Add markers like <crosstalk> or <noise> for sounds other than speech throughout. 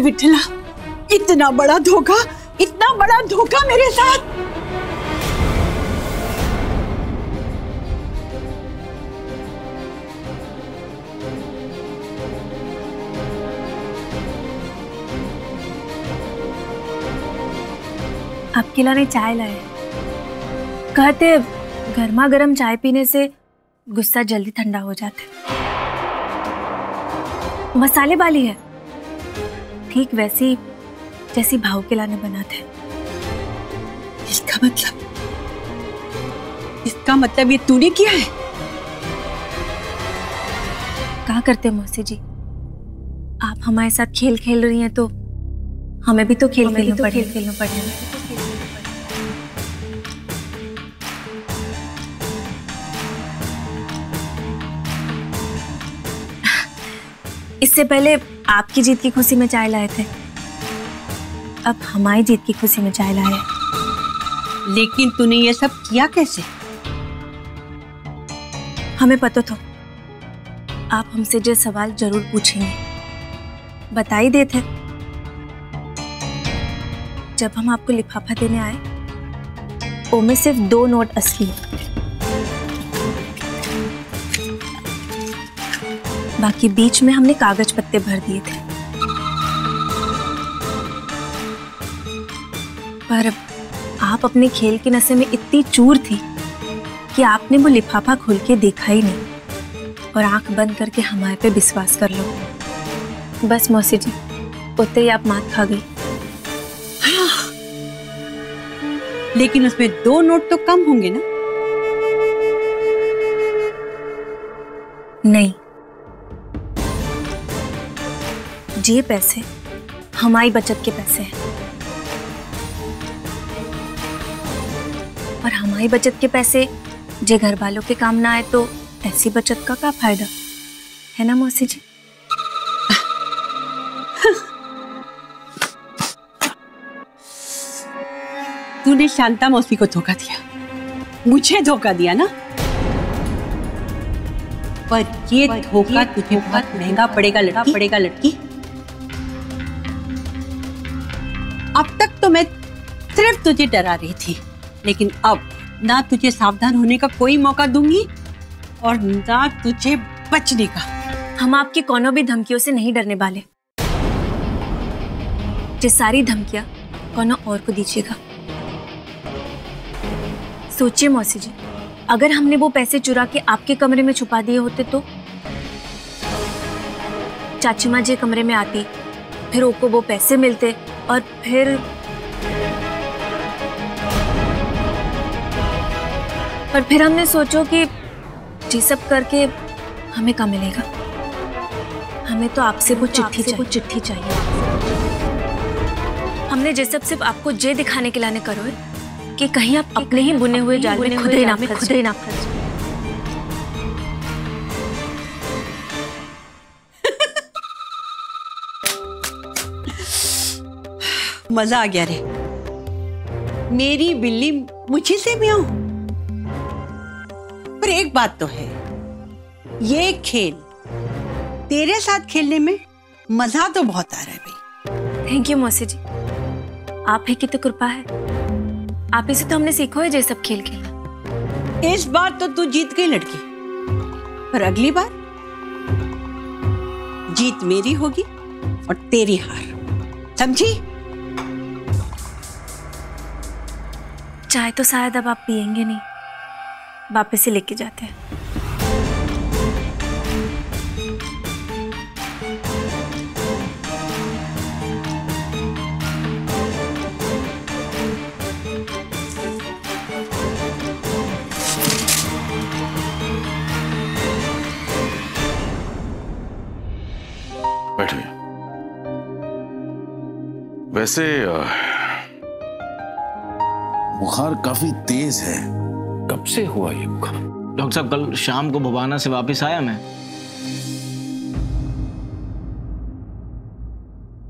विठला इतना बड़ा धोखा, इतना बड़ा धोखा मेरे साथ। आपके लाने चाय लाए। कहते गर्मा गर्म चाय पीने से गुस्सा जल्दी ठंडा हो जाता है। मसाले वाली है। ठीक वैसी जैसी भाव के लाने बनाते हैं। इसका मतलब? इसका मतलब ये तूने किया है? कहा करते हैं मौसी जी? आप हमारे साथ खेल खेल रही हैं तो हमें भी तो खेल खेलना पड़ेगा। खेल खेलना पड़ेगा। इससे पहले आपकी जीत की खुशी में चाय लाए थे। अब हमारी जीत की खुशी में चाय लाए। लेकिन तूने ये सब किया कैसे? हमें पता था। आप हमसे जो सवाल ज़रूर पूछेंगे। बता ही देते। जब हम आपको लिफाफा देने आए वो में सिर्फ़ दो नोट असली। है बाकी बीच में हमने कागज़ पत्ते भर दिए थे। पर आप अपने खेल के नशे में इतनी चूर थी कि आपने वो लिफाफा खोल के देखा ही नहीं और आँख बंद करके हमारे पे विश्वास कर लो। बस मौसी जी उतने ही आप मात खा गई। लेकिन उसमें दो नोट तो कम होंगे ना? नहीं ये पैसे हमारी बचत के पैसे हैं। और हमारी बचत के पैसे जे घर वालों के काम ना आए तो ऐसी बचत का क्या फ़ायदा? है ना मौसी जी? <laughs> तूने शांता मौसी को धोखा दिया। मुझे धोखा दिया ना? पर ये धोखा तुझे बहुत महँगा पड़ेगा लड़का पड़ेगा लड़की। अब तक तो मैं सिर्फ़ तुझे डरा रही थी, लेकिन अब ना तुझे सावधान होने का कोई मौका दूँगी और ना तुझे बचने का। हम आपकी कोनो भी धमकियों से नहीं डरने वाले। ये सारी धमकियाँ कोनो और को दीजिएगा। सोचिए मौसी जी, अगर हमने वो पैसे चुरा के आपके कमरे में छुपा दिए होते तो? चाची माँ जी कमरे में आती फिर ओको वो पैसे मिलते और फिर और फिर हमने सोचो कि ये सब करके हमें क्या मिलेगा? हमें तो आपसे वो चिट्ठी चाहिए वो चिट्ठी चाहिए। हमने ये सब सिर्फ़ आपको जे दिखाने के लाने करो है कि कहीं आप अपने ही बुने हुए जाल में खुद ही ना खुद ही ना फंस मज़ा आ गया रे। मेरी बिल्ली मुझे से म्याऊं पर एक बात तो है ये खेल तेरे साथ खेलने में मज़ा तो बहुत आ रहा है भाई। थैंक यू मौसी जी। आप ही की तो कृपा है। आप ही से तो हमने सीखो है ये सब खेल खेला इस बार तो तू जीत गई लड़की। पर अगली बार जीत मेरी होगी और तेरी हार। समझी? चाय तो शायद अब आप पियेंगे नहीं। वापस से लेके जाते हैं। वैसे अ, बुखार काफ़ी तेज है। कब से हुआ ये बुखार? डॉक्टर साहब कल शाम को भवाना से वापस आया मैं।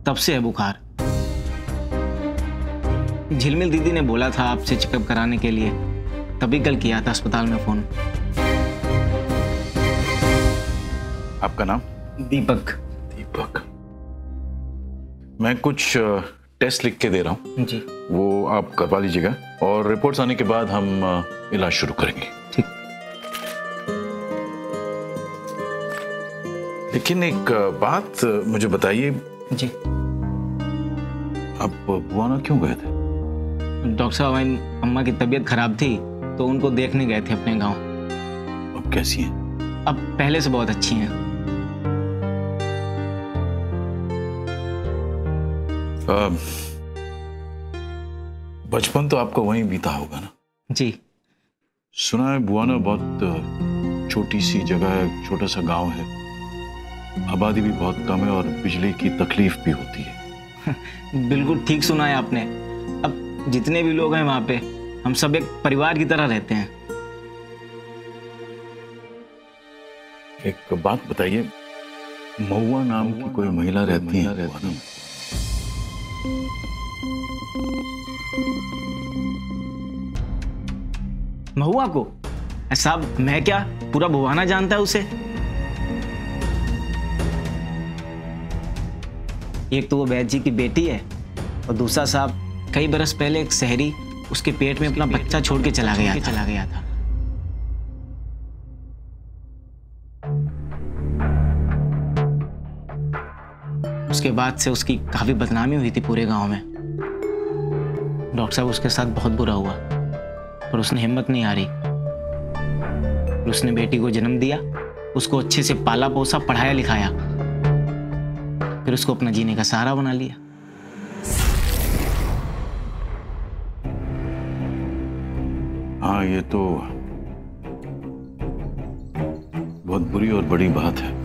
तब से है बुखार। झिलमिल दीदी ने बोला था आपसे चेकअप कराने के लिए। तभी कल किया था अस्पताल में फ़ोन। आपका नाम? दीपक। दीपक। मैं कुछ टेस्ट लिख के दे रहा हूँ। जी। वो आप करवा लीजिएगा और रिपोर्ट्स आने के बाद हम इलाज शुरू करेंगे। ठीक। लेकिन एक बात मुझे बताइए। जी। आप बुआना क्यों गए थे? डॉक्टर साहब अम्मा की तबीयत खराब थी तो उनको देखने गए थे अपने गाँव। अब कैसी हैं? अब पहले से बहुत अच्छी हैं। बचपन तो आपका वहीं बीता होगा ना? जी। सुना है बुआना बहुत छोटी सी जगह है छोटा सा गाँव है। आबादी भी बहुत कम है और बिजली की तकलीफ़ भी होती है। <laughs> बिल्कुल ठीक सुना है आपने। अब जितने भी लोग हैं वहाँ पे हम सब एक परिवार की तरह रहते हैं। एक बात बताइए महुआ नाम की कोई महिला रहती है? बुआना में? महुआ को? साहब, मैं क्या पूरा भुवाना जानता है उसे? एक तो वो वैद जी की बेटी है और दूसरा साहब, कई बरस पहले एक शहरी, उसके पेट में अपना बच्चा छोड़ के चला गया चला गया था। उसके बाद से उसकी काफ़ी बदनामी हुई थी पूरे गाँव में। डॉक्टर साहब, उसके साथ बहुत बुरा हुआ, पर उसने हिम्मत नहीं हारी। उसने बेटी को जन्म दिया, उसको अच्छे से पाला पोसा, पढ़ाया लिखाया, फिर उसको अपना जीने का सहारा बना लिया। हाँ ये तो बहुत बुरी और बड़ी बात है।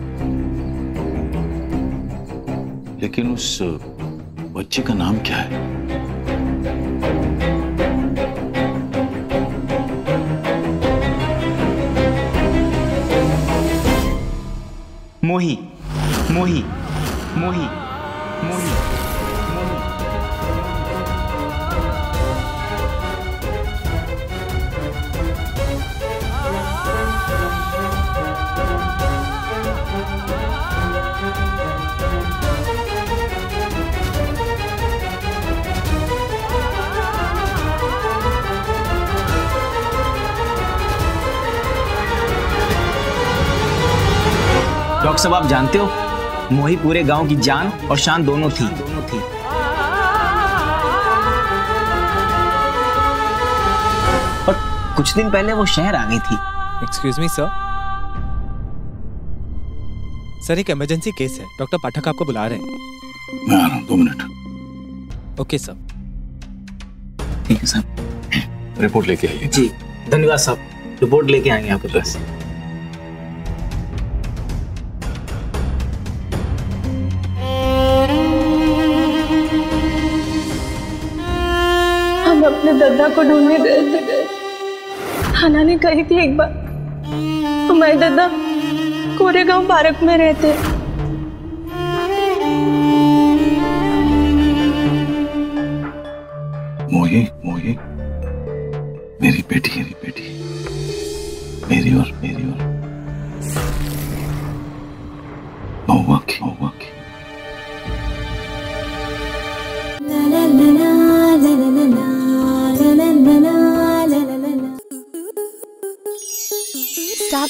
लेकिन उस बच्चे का नाम क्या है? मोही मोही मोही। डॉक्टर साहब आप जानते हो मोही पूरे गाँव की जान और शान दोनों थी। दोनों थी और कुछ दिन पहले वो शहर आ गई थी। एक्सक्यूज मी सर सर एक इमरजेंसी केस है। डॉक्टर पाठक आपको बुला रहे हैं। मैं आ रहा हूँ दो मिनट। ओके सर ठीक है साहब रिपोर्ट लेके आइए। जी धन्यवाद साहब। रिपोर्ट लेके आएँगे आपके पास। हम अपने दादा को ढूँढने गए थे। खाना ने कही थी एक बार, हमारे दादा कोरेगांव पार्क में रहते मोही मोही, मेरी बेटी मेरी बेटी, मेरी और मेरी और। महुआ की की